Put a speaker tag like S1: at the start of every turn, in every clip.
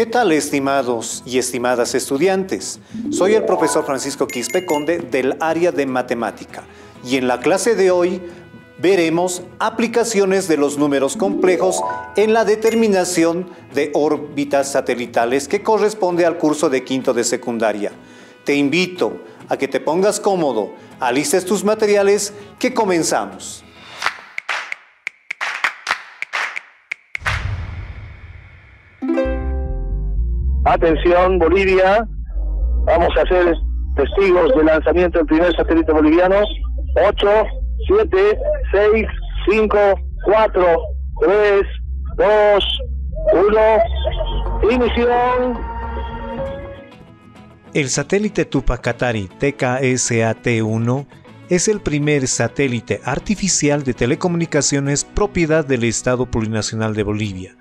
S1: ¿Qué tal, estimados y estimadas estudiantes? Soy el profesor Francisco Quispe Conde del área de matemática y en la clase de hoy veremos aplicaciones de los números complejos en la determinación de órbitas satelitales que corresponde al curso de quinto de secundaria. Te invito a que te pongas cómodo, alistes tus materiales, que comenzamos.
S2: Atención Bolivia, vamos a ser testigos del lanzamiento del primer satélite boliviano. 8, 7, 6, 5, 4, 3, 2, 1, inición.
S1: El satélite Tupacatari TKSAT-1 es el primer satélite artificial de telecomunicaciones propiedad del Estado Plurinacional de Bolivia,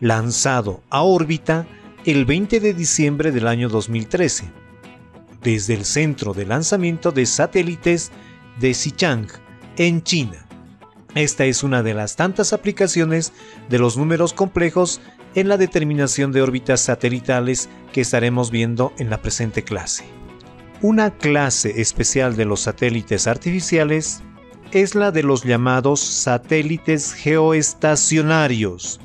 S1: lanzado a órbita el 20 de diciembre del año 2013, desde el centro de lanzamiento de satélites de Xichang, en China. Esta es una de las tantas aplicaciones de los números complejos en la determinación de órbitas satelitales que estaremos viendo en la presente clase. Una clase especial de los satélites artificiales es la de los llamados satélites geoestacionarios,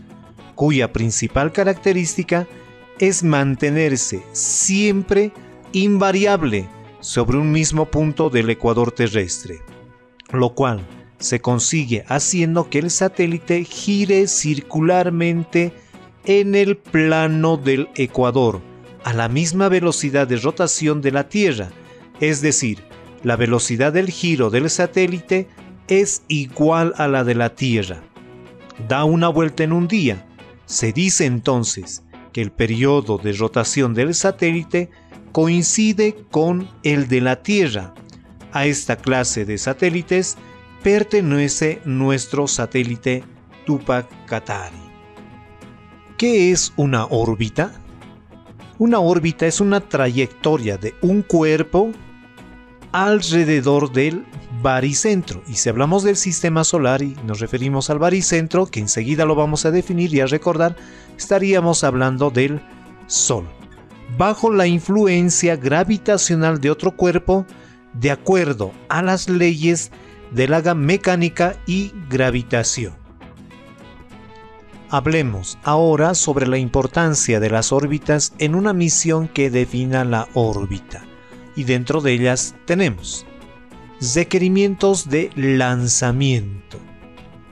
S1: cuya principal característica es mantenerse siempre invariable sobre un mismo punto del ecuador terrestre, lo cual se consigue haciendo que el satélite gire circularmente en el plano del ecuador a la misma velocidad de rotación de la Tierra, es decir, la velocidad del giro del satélite es igual a la de la Tierra. Da una vuelta en un día. Se dice entonces que el periodo de rotación del satélite coincide con el de la Tierra. A esta clase de satélites pertenece nuestro satélite Tupac Katari. ¿Qué es una órbita? Una órbita es una trayectoria de un cuerpo alrededor del baricentro. Y si hablamos del sistema solar y nos referimos al baricentro, que enseguida lo vamos a definir y a recordar, estaríamos hablando del Sol. Bajo la influencia gravitacional de otro cuerpo, de acuerdo a las leyes de la mecánica y gravitación. Hablemos ahora sobre la importancia de las órbitas en una misión que defina la órbita. Y dentro de ellas tenemos requerimientos de lanzamiento.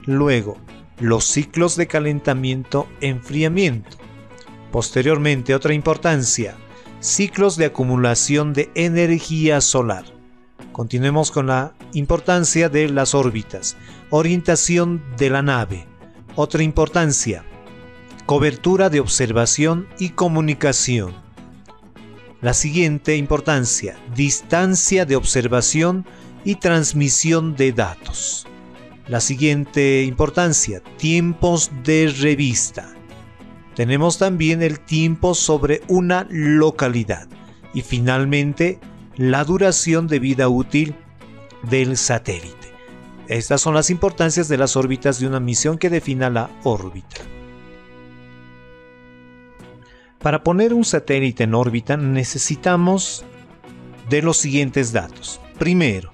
S1: Luego, los ciclos de calentamiento, enfriamiento. Posteriormente, otra importancia, ciclos de acumulación de energía solar. Continuemos con la importancia de las órbitas, orientación de la nave. Otra importancia, cobertura de observación y comunicación. La siguiente importancia, distancia de observación y transmisión de datos. La siguiente importancia, tiempos de revista. Tenemos también el tiempo sobre una localidad y finalmente la duración de vida útil del satélite. Estas son las importancias de las órbitas de una misión que defina la órbita. Para poner un satélite en órbita necesitamos de los siguientes datos. Primero,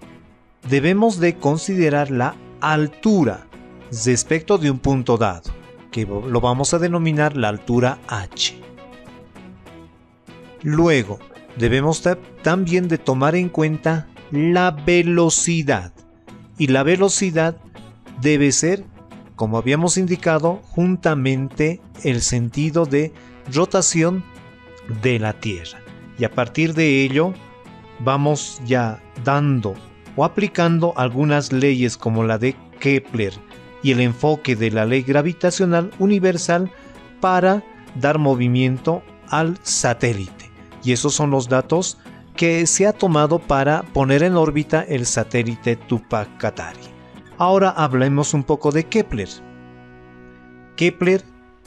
S1: debemos de considerar la altura respecto de un punto dado, que lo vamos a denominar la altura h. Luego, debemos también de tomar en cuenta la velocidad. Y la velocidad debe ser, como habíamos indicado, juntamente el sentido de rotación de la Tierra. Y a partir de ello, vamos ya dando o aplicando algunas leyes como la de Kepler y el enfoque de la ley gravitacional universal para dar movimiento al satélite. Y esos son los datos que se ha tomado para poner en órbita el satélite Tupac Katari. Ahora hablemos un poco de Kepler. Kepler,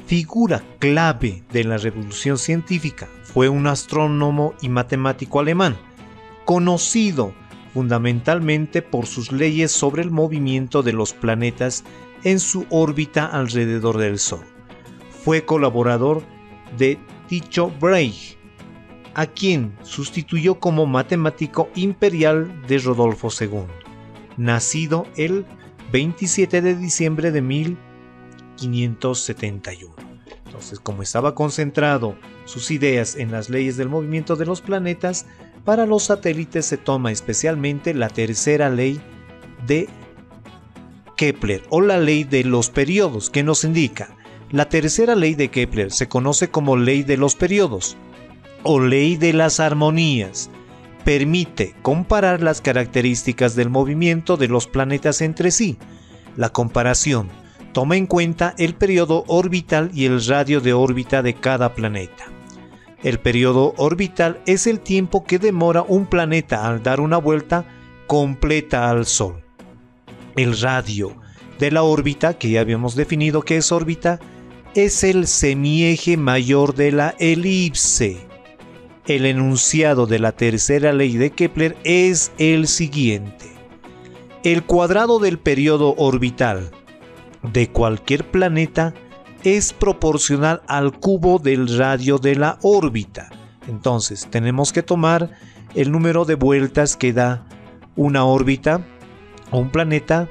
S1: figura clave de la revolución científica, fue un astrónomo y matemático alemán, conocido fundamentalmente por sus leyes sobre el movimiento de los planetas en su órbita alrededor del Sol. Fue colaborador de Tycho Brahe, a quien sustituyó como matemático imperial de Rodolfo II, nacido el 27 de diciembre de 1571. Como estaba concentrado sus ideas en las leyes del movimiento de los planetas, para los satélites se toma especialmente la tercera ley de Kepler o la ley de los periodos, que nos indica la tercera ley de Kepler se conoce como ley de los periodos o ley de las armonías. Permite comparar las características del movimiento de los planetas entre sí. La comparación toma en cuenta el periodo orbital y el radio de órbita de cada planeta. El periodo orbital es el tiempo que demora un planeta al dar una vuelta completa al Sol. El radio de la órbita, que ya habíamos definido que es órbita, es el semieje mayor de la elipse. El enunciado de la tercera ley de Kepler es el siguiente. El cuadrado del periodo orbital de cualquier planeta es proporcional al cubo del radio de la órbita. Entonces tenemos que tomar el número de vueltas que da una órbita o un planeta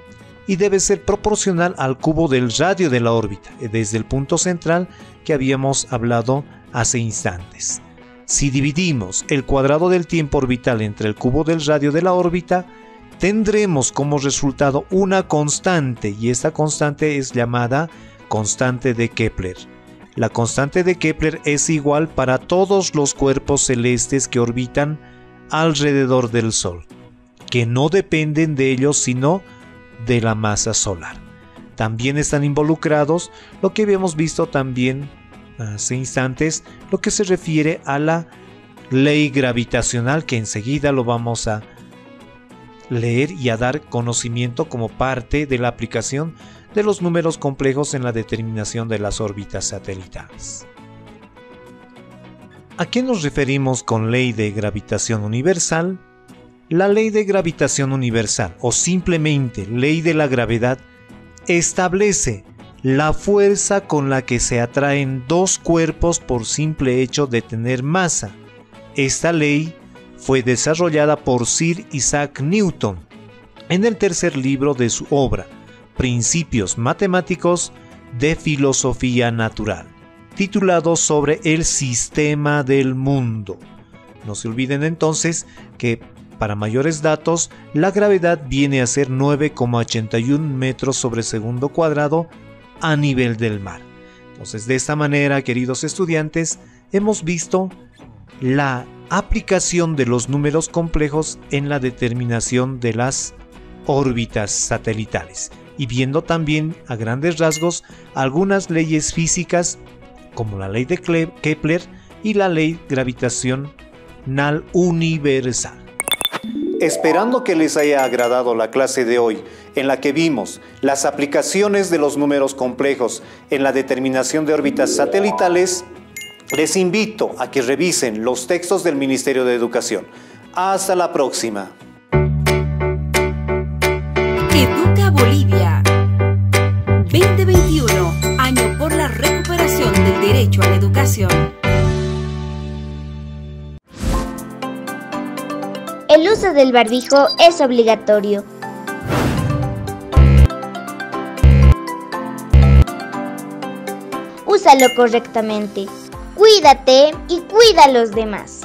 S1: y debe ser proporcional al cubo del radio de la órbita, desde el punto central que habíamos hablado hace instantes. Si dividimos el cuadrado del tiempo orbital entre el cubo del radio de la órbita, tendremos como resultado una constante y esta constante es llamada constante de Kepler. La constante de Kepler es igual para todos los cuerpos celestes que orbitan alrededor del Sol, que no dependen de ellos sino de la masa solar. También están involucrados lo que habíamos visto también hace instantes, lo que se refiere a la ley gravitacional, que enseguida lo vamos a leer y a dar conocimiento como parte de la aplicación de los números complejos en la determinación de las órbitas satelitales. ¿A qué nos referimos con ley de gravitación universal? La ley de gravitación universal o simplemente ley de la gravedad establece la fuerza con la que se atraen dos cuerpos por simple hecho de tener masa. Esta ley fue desarrollada por Sir Isaac Newton en el tercer libro de su obra, Principios Matemáticos de Filosofía Natural, titulado sobre el sistema del mundo. No se olviden entonces que para mayores datos, la gravedad viene a ser 9,81 metros sobre segundo cuadrado a nivel del mar. Entonces, de esta manera, queridos estudiantes, hemos visto la aplicación de los números complejos en la determinación de las órbitas satelitales y viendo también a grandes rasgos algunas leyes físicas como la ley de Kepler y la ley gravitacional universal. Esperando que les haya agradado la clase de hoy, en la que vimos las aplicaciones de los números complejos en la determinación de órbitas satelitales, les invito a que revisen los textos del Ministerio de Educación. Hasta la próxima.
S3: Bolivia. 2021, año por la recuperación del derecho a la educación.
S4: El uso del barbijo es obligatorio. Úsalo correctamente. Cuídate y cuida a los demás.